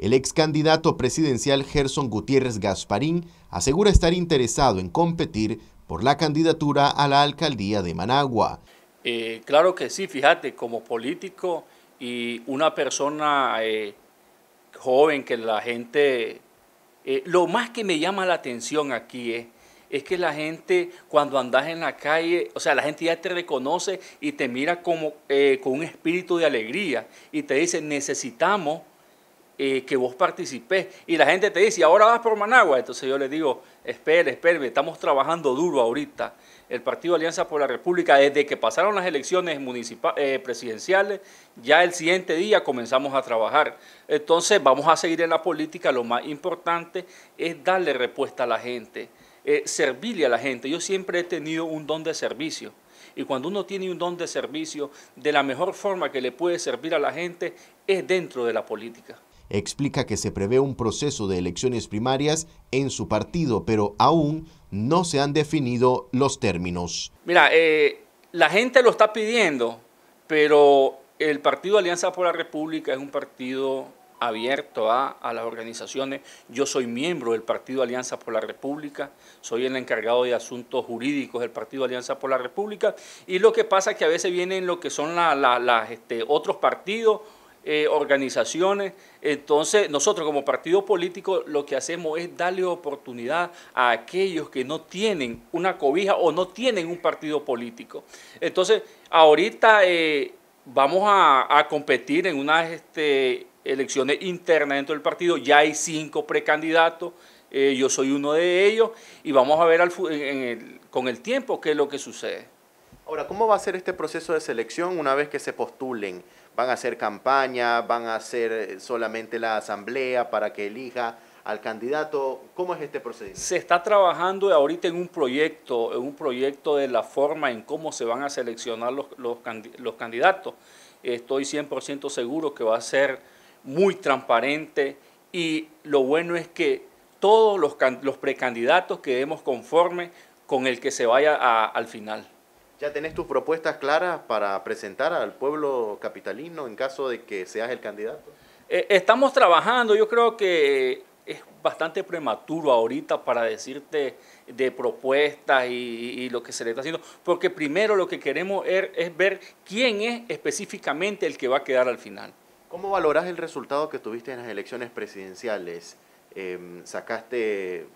El ex candidato presidencial Gerson Gutiérrez Gasparín asegura estar interesado en competir por la candidatura a la alcaldía de Managua. Eh, claro que sí, fíjate, como político y una persona eh, joven que la gente... Eh, lo más que me llama la atención aquí es es que la gente cuando andas en la calle, o sea, la gente ya te reconoce y te mira como con un espíritu de alegría y te dice, necesitamos que vos participés. Y la gente te dice, ahora vas por Managua. Entonces yo le digo, espere, espere, estamos trabajando duro ahorita. El Partido Alianza por la República, desde que pasaron las elecciones eh, presidenciales, ya el siguiente día comenzamos a trabajar. Entonces vamos a seguir en la política. Lo más importante es darle respuesta a la gente, eh, servirle a la gente. Yo siempre he tenido un don de servicio. Y cuando uno tiene un don de servicio, de la mejor forma que le puede servir a la gente es dentro de la política explica que se prevé un proceso de elecciones primarias en su partido, pero aún no se han definido los términos. Mira, eh, la gente lo está pidiendo, pero el Partido Alianza por la República es un partido abierto a, las organizaciones. Yo soy miembro del Partido Alianza por la República, soy el encargado de asuntos jurídicos del Partido Alianza por la República, y lo que pasa es que a veces vienen lo que son la, este, otros partidos eh, organizaciones. Entonces, nosotros como partido político lo que hacemos es darle oportunidad a aquellos que no tienen una cobija o no tienen un partido político. Entonces, ahorita eh, vamos a, competir en unas este, elecciones internas dentro del partido. Ya hay cinco precandidatos. Eh, yo soy uno de ellos y vamos a ver con el tiempo qué es lo que sucede. Ahora, ¿cómo va a ser este proceso de selección una vez que se postulen? ¿Van a hacer campaña? ¿Van a hacer solamente la asamblea para que elija al candidato? ¿Cómo es este procedimiento? Se está trabajando ahorita en un proyecto, en un proyecto de la forma en cómo se van a seleccionar los, los, los candidatos. Estoy 100% seguro que va a ser muy transparente y lo bueno es que todos los, los precandidatos quedemos conformes con el que se vaya al final. ¿Ya tenés tus propuestas claras para presentar al pueblo capitalino en caso de que seas el candidato? Eh, estamos trabajando, yo creo que es bastante prematuro ahorita para decirte de propuestas y, lo que se le está haciendo, porque primero lo que queremos es, ver quién es específicamente el que va a quedar al final. ¿Cómo valoras el resultado que tuviste en las elecciones presidenciales? Em, sacaste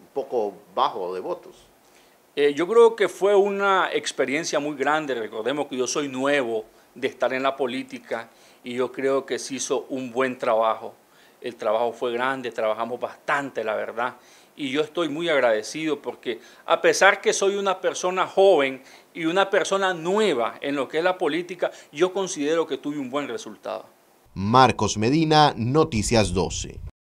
un poco bajo de votos. Eh, yo creo que fue una experiencia muy grande. Recordemos que yo soy nuevo de estar en la política y yo creo que se hizo un buen trabajo. El trabajo fue grande, trabajamos bastante, la verdad. Y yo estoy muy agradecido porque a pesar que soy una persona joven y una persona nueva en lo que es la política, yo considero que tuve un buen resultado. Marcos Medina, Noticias 12.